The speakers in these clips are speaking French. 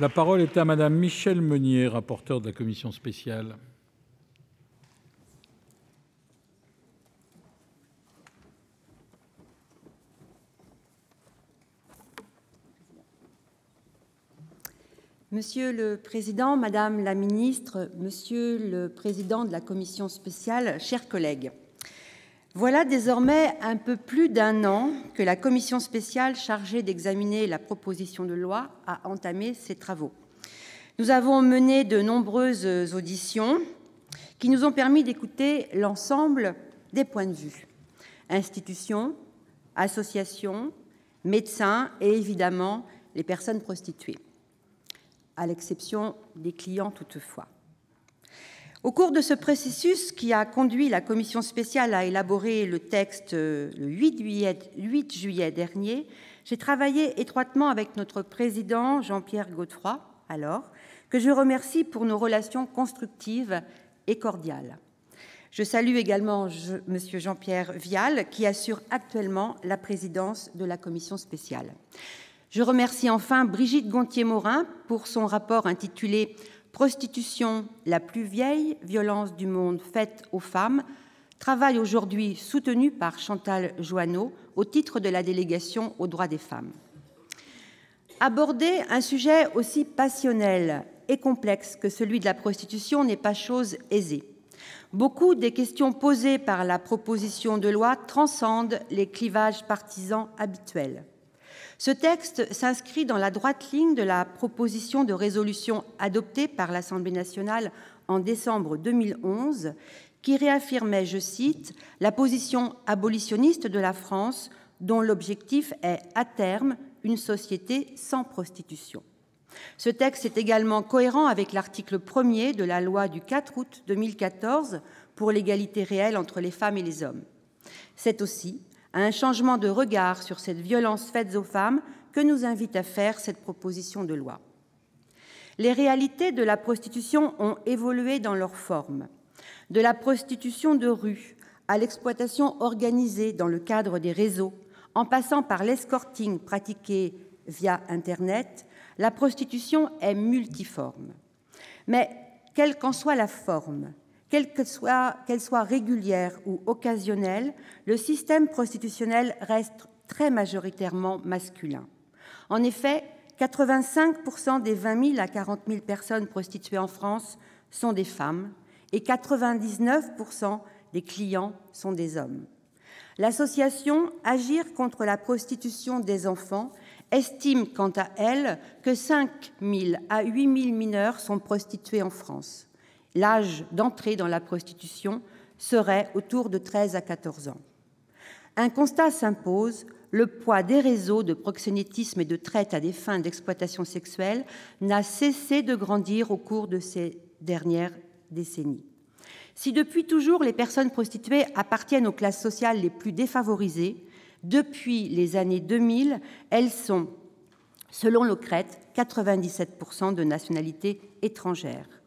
La parole est à Mme Michelle Meunier, rapporteure de la commission spéciale. Monsieur le président, madame la ministre, monsieur le président de la commission spéciale, chers collègues, voilà désormais un peu plus d'un an que la commission spéciale chargée d'examiner la proposition de loi a entamé ses travaux. Nous avons mené de nombreuses auditions qui nous ont permis d'écouter l'ensemble des points de vue institutions, associations, médecins et évidemment les personnes prostituées à l'exception des clients toutefois. Au cours de ce processus qui a conduit la commission spéciale à élaborer le texte le 8 juillet, 8 juillet dernier, j'ai travaillé étroitement avec notre président Jean-Pierre Godefroy, alors, que je remercie pour nos relations constructives et cordiales. Je salue également M. Jean-Pierre Vial, qui assure actuellement la présidence de la commission spéciale. Je remercie enfin Brigitte Gontier-Morin pour son rapport intitulé Prostitution, la plus vieille violence du monde faite aux femmes, travail aujourd'hui soutenu par Chantal Joanneau au titre de la délégation aux droits des femmes. Aborder un sujet aussi passionnel et complexe que celui de la prostitution n'est pas chose aisée. Beaucoup des questions posées par la proposition de loi transcendent les clivages partisans habituels. Ce texte s'inscrit dans la droite ligne de la proposition de résolution adoptée par l'Assemblée nationale en décembre 2011, qui réaffirmait, je cite, la position abolitionniste de la France, dont l'objectif est, à terme, une société sans prostitution. Ce texte est également cohérent avec l'article 1er de la loi du 4 août 2014 pour l'égalité réelle entre les femmes et les hommes. C'est aussi à un changement de regard sur cette violence faite aux femmes que nous invite à faire cette proposition de loi. Les réalités de la prostitution ont évolué dans leur forme. De la prostitution de rue à l'exploitation organisée dans le cadre des réseaux, en passant par l'escorting pratiqué via Internet, la prostitution est multiforme. Mais quelle qu'en soit la forme, qu'elle soit, régulière ou occasionnelle, le système prostitutionnel reste très majoritairement masculin. En effet, 85% des 20 000 à 40 000 personnes prostituées en France sont des femmes et 99% des clients sont des hommes. L'association Agir contre la prostitution des enfants estime quant à elle que 5 000 à 8 000 mineurs sont prostitués en France l'âge d'entrée dans la prostitution serait autour de 13 à 14 ans. Un constat s'impose, le poids des réseaux de proxénétisme et de traite à des fins d'exploitation sexuelle n'a cessé de grandir au cours de ces dernières décennies. Si depuis toujours les personnes prostituées appartiennent aux classes sociales les plus défavorisées, depuis les années 2000, elles sont, selon l'OCRET, 97% de nationalité étrangère.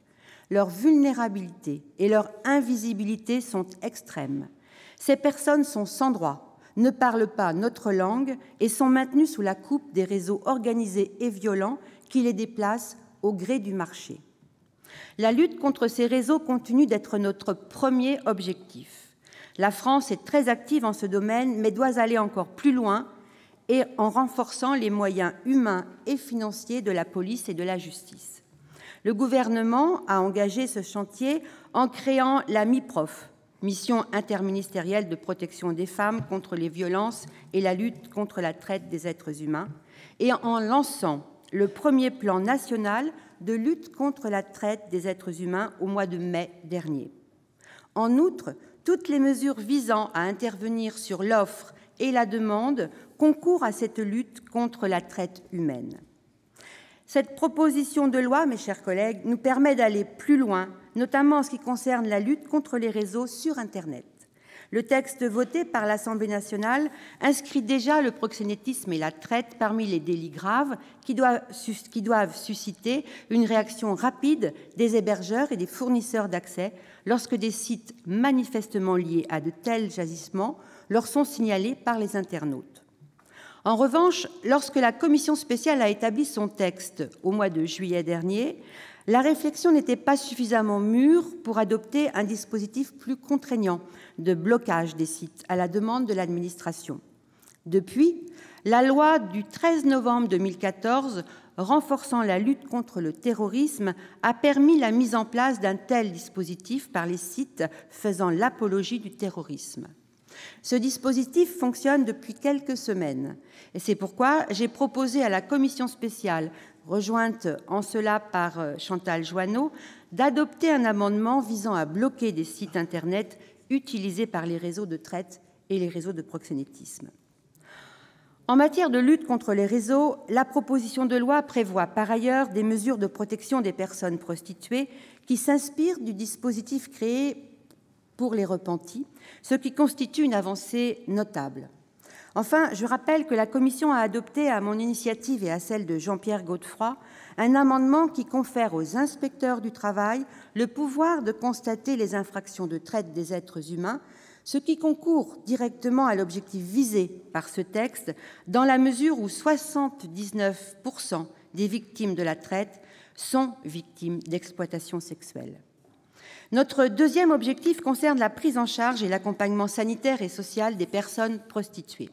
Leur vulnérabilité et leur invisibilité sont extrêmes. Ces personnes sont sans droit, ne parlent pas notre langue et sont maintenues sous la coupe des réseaux organisés et violents qui les déplacent au gré du marché. La lutte contre ces réseaux continue d'être notre premier objectif. La France est très active en ce domaine, mais doit aller encore plus loin en renforçant les moyens humains et financiers de la police et de la justice. Le Gouvernement a engagé ce chantier en créant la MIPROF, mission interministérielle de protection des femmes contre les violences et la lutte contre la traite des êtres humains, et en lançant le premier plan national de lutte contre la traite des êtres humains au mois de mai dernier. En outre, toutes les mesures visant à intervenir sur l'offre et la demande concourent à cette lutte contre la traite humaine. Cette proposition de loi, mes chers collègues, nous permet d'aller plus loin, notamment en ce qui concerne la lutte contre les réseaux sur internet. Le texte voté par l'Assemblée nationale inscrit déjà le proxénétisme et la traite parmi les délits graves qui doivent susciter une réaction rapide des hébergeurs et des fournisseurs d'accès lorsque des sites manifestement liés à de tels agissements leur sont signalés par les internautes. En revanche, lorsque la commission spéciale a établi son texte au mois de juillet dernier, la réflexion n'était pas suffisamment mûre pour adopter un dispositif plus contraignant de blocage des sites à la demande de l'administration. Depuis, la loi du 13 novembre 2014 renforçant la lutte contre le terrorisme a permis la mise en place d'un tel dispositif par les sites faisant l'apologie du terrorisme. Ce dispositif fonctionne depuis quelques semaines. C'est pourquoi j'ai proposé à la commission spéciale, rejointe en cela par euh, Chantal Joanneau, d'adopter un amendement visant à bloquer des sites internet utilisés par les réseaux de traite et les réseaux de proxénétisme. En matière de lutte contre les réseaux, la proposition de loi prévoit par ailleurs des mesures de protection des personnes prostituées qui s'inspirent du dispositif créé pour les repentis, ce qui constitue une avancée notable. Enfin, je rappelle que la commission a adopté, à mon initiative et à celle de Jean-Pierre Godefroy, un amendement qui confère aux inspecteurs du travail le pouvoir de constater les infractions de traite des êtres humains, ce qui concourt directement à l'objectif visé par ce texte, dans la mesure où 79% des victimes de la traite sont victimes d'exploitation sexuelle. Notre deuxième objectif concerne la prise en charge et l'accompagnement sanitaire et social des personnes prostituées.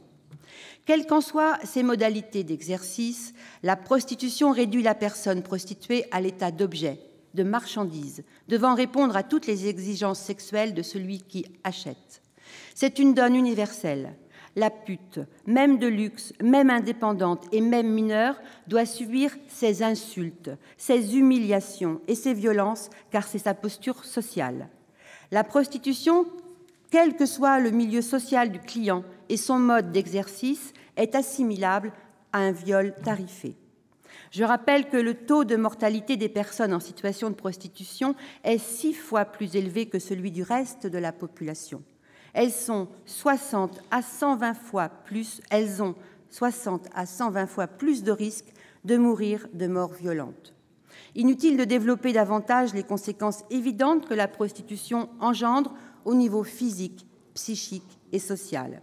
Quelles qu'en soient ses modalités d'exercice, la prostitution réduit la personne prostituée à l'état d'objet, de marchandise, devant répondre à toutes les exigences sexuelles de celui qui achète. C'est une donne universelle. La pute, même de luxe, même indépendante et même mineure, doit subir ces insultes, ces humiliations et ces violences, car c'est sa posture sociale. La prostitution, quel que soit le milieu social du client et son mode d'exercice, est assimilable à un viol tarifé. Je rappelle que le taux de mortalité des personnes en situation de prostitution est six fois plus élevé que celui du reste de la population. Elles sont 60 à 120 fois plus, elles ont 60 à 120 fois plus de risques de mourir de mort violente. Inutile de développer davantage les conséquences évidentes que la prostitution engendre au niveau physique, psychique et social.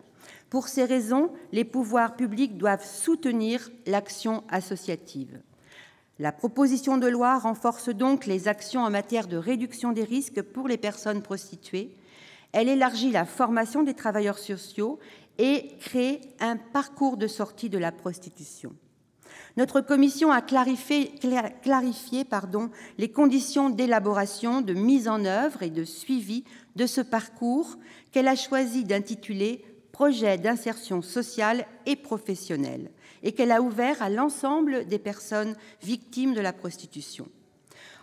Pour ces raisons, les pouvoirs publics doivent soutenir l'action associative. La proposition de loi renforce donc les actions en matière de réduction des risques pour les personnes prostituées. Elle élargit la formation des travailleurs sociaux et crée un parcours de sortie de la prostitution. Notre commission a clarifié, les conditions d'élaboration, de mise en œuvre et de suivi de ce parcours qu'elle a choisi d'intituler projet d'insertion sociale et professionnelle et qu'elle a ouvert à l'ensemble des personnes victimes de la prostitution.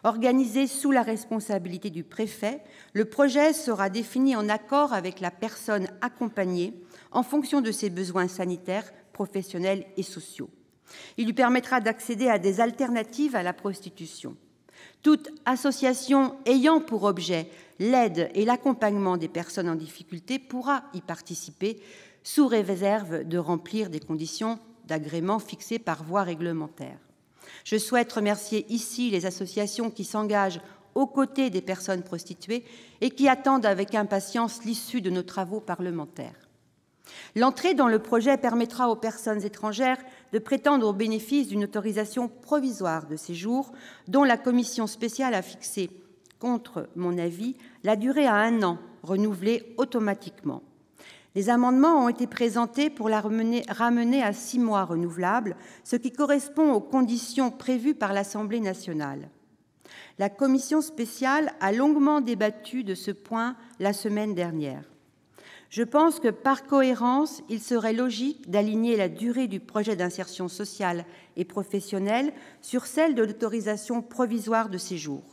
Organisé sous la responsabilité du préfet, le projet sera défini en accord avec la personne accompagnée en fonction de ses besoins sanitaires, professionnels et sociaux. Il lui permettra d'accéder à des alternatives à la prostitution. Toute association ayant pour objet l'aide et l'accompagnement des personnes en difficulté pourra y participer, sous réserve de remplir des conditions d'agrément fixées par voie réglementaire. Je souhaite remercier ici les associations qui s'engagent aux côtés des personnes prostituées et qui attendent avec impatience l'issue de nos travaux parlementaires. L'entrée dans le projet permettra aux personnes étrangères de prétendre au bénéfice d'une autorisation provisoire de séjour dont la commission spéciale a fixé contre mon avis, la durée à un an, renouvelée automatiquement. Des amendements ont été présentés pour la ramener à six mois renouvelables, ce qui correspond aux conditions prévues par l'Assemblée nationale. La commission spéciale a longuement débattu de ce point la semaine dernière. Je pense que, par cohérence, il serait logique d'aligner la durée du projet d'insertion sociale et professionnelle sur celle de l'autorisation provisoire de séjour.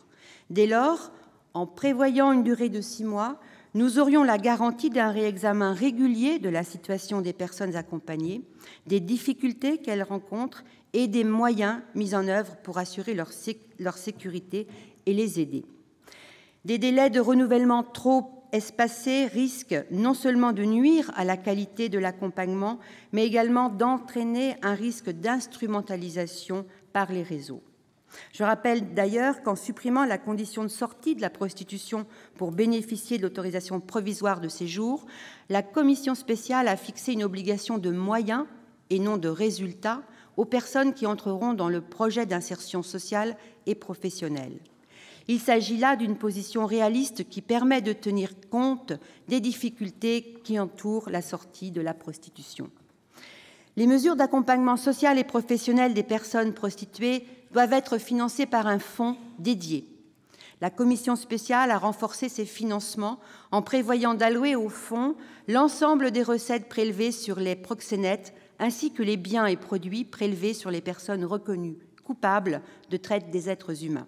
Dès lors, en prévoyant une durée de six mois, nous aurions la garantie d'un réexamen régulier de la situation des personnes accompagnées, des difficultés qu'elles rencontrent et des moyens mis en œuvre pour assurer leur, sécurité et les aider. Des délais de renouvellement trop espacés risquent non seulement de nuire à la qualité de l'accompagnement, mais également d'entraîner un risque d'instrumentalisation par les réseaux. Je rappelle d'ailleurs qu'en supprimant la condition de sortie de la prostitution pour bénéficier de l'autorisation provisoire de séjour, la commission spéciale a fixé une obligation de moyens et non de résultats aux personnes qui entreront dans le projet d'insertion sociale et professionnelle. Il s'agit là d'une position réaliste qui permet de tenir compte des difficultés qui entourent la sortie de la prostitution. Les mesures d'accompagnement social et professionnel des personnes prostituées doivent être financées par un fonds dédié. La commission spéciale a renforcé ses financements en prévoyant d'allouer au fonds l'ensemble des recettes prélevées sur les proxénètes ainsi que les biens et produits prélevés sur les personnes reconnues coupables de traite des êtres humains.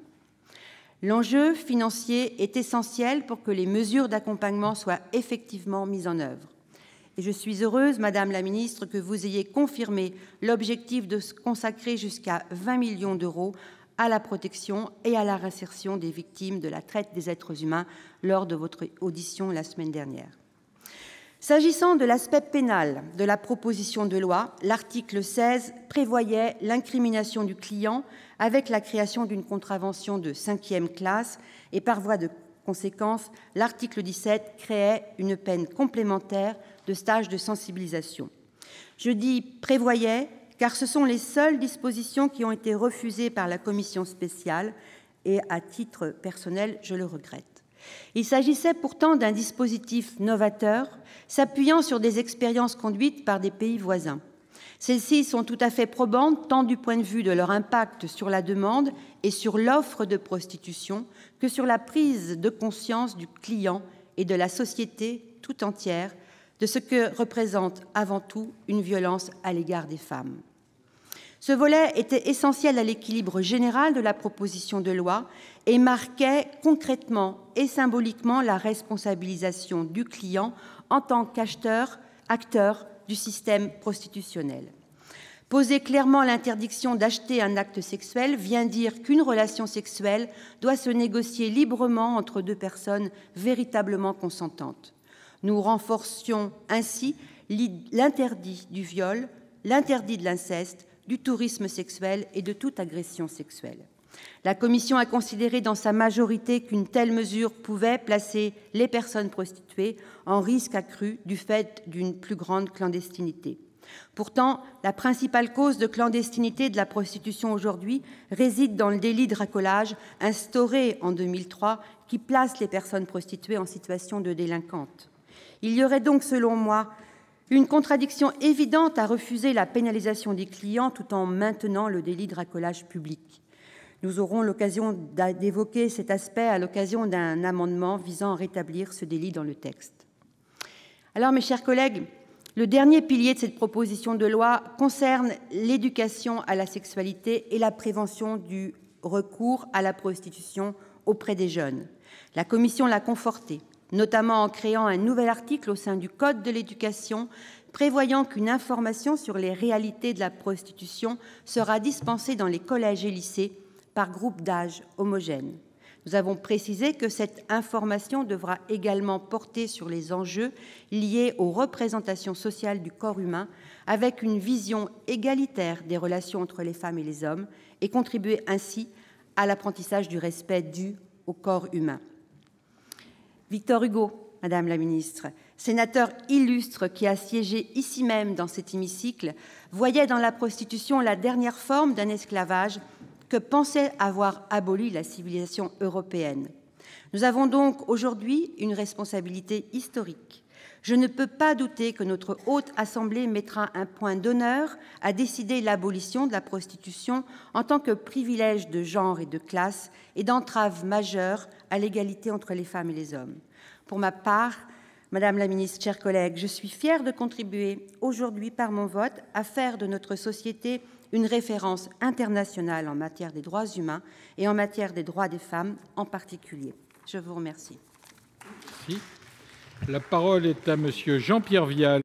L'enjeu financier est essentiel pour que les mesures d'accompagnement soient effectivement mises en œuvre. Je suis heureuse, Madame la Ministre, que vous ayez confirmé l'objectif de consacrer jusqu'à 20 millions d'euros à la protection et à la réinsertion des victimes de la traite des êtres humains lors de votre audition la semaine dernière. S'agissant de l'aspect pénal de la proposition de loi, l'article 16 prévoyait l'incrimination du client avec la création d'une contravention de cinquième classe et, par voie de conséquence, l'article 17 créait une peine complémentaire de stage de sensibilisation. Je dis prévoyait car ce sont les seules dispositions qui ont été refusées par la commission spéciale et, à titre personnel, je le regrette. Il s'agissait pourtant d'un dispositif novateur s'appuyant sur des expériences conduites par des pays voisins. Celles-ci sont tout à fait probantes tant du point de vue de leur impact sur la demande et sur l'offre de prostitution que sur la prise de conscience du client et de la société tout entière de ce que représente avant tout une violence à l'égard des femmes. Ce volet était essentiel à l'équilibre général de la proposition de loi et marquait concrètement et symboliquement la responsabilisation du client en tant qu'acheteur, acteur du système prostitutionnel. Poser clairement l'interdiction d'acheter un acte sexuel vient dire qu'une relation sexuelle doit se négocier librement entre deux personnes véritablement consentantes. Nous renforcions ainsi l'interdit du viol, l'interdit de l'inceste, du tourisme sexuel et de toute agression sexuelle. La commission a considéré dans sa majorité qu'une telle mesure pouvait placer les personnes prostituées en risque accru du fait d'une plus grande clandestinité. Pourtant, la principale cause de clandestinité de la prostitution aujourd'hui réside dans le délit de racolage instauré en 2003 qui place les personnes prostituées en situation de délinquante. Il y aurait donc, selon moi, une contradiction évidente à refuser la pénalisation des clients tout en maintenant le délit de racolage public. Nous aurons l'occasion d'évoquer cet aspect à l'occasion d'un amendement visant à rétablir ce délit dans le texte. Alors, mes chers collègues, le dernier pilier de cette proposition de loi concerne l'éducation à la sexualité et la prévention du recours à la prostitution auprès des jeunes. La commission l'a conforté, notamment en créant un nouvel article au sein du Code de l'éducation prévoyant qu'une information sur les réalités de la prostitution sera dispensée dans les collèges et lycées par groupe d'âge homogène. Nous avons précisé que cette information devra également porter sur les enjeux liés aux représentations sociales du corps humain, avec une vision égalitaire des relations entre les femmes et les hommes, et contribuer ainsi à l'apprentissage du respect dû au corps humain. Victor Hugo, Madame la Ministre, sénateur illustre qui a siégé ici même dans cet hémicycle, voyait dans la prostitution la dernière forme d'un esclavage que pensait avoir aboli la civilisation européenne. Nous avons donc aujourd'hui une responsabilité historique. Je ne peux pas douter que notre Haute Assemblée mettra un point d'honneur à décider l'abolition de la prostitution en tant que privilège de genre et de classe et d'entrave majeure à l'égalité entre les femmes et les hommes. Pour ma part, Madame la ministre, chers collègues, je suis fière de contribuer aujourd'hui par mon vote à faire de notre société une référence internationale en matière des droits humains et en matière des droits des femmes en particulier. Je vous remercie. La parole est à Monsieur Jean-Pierre Vial.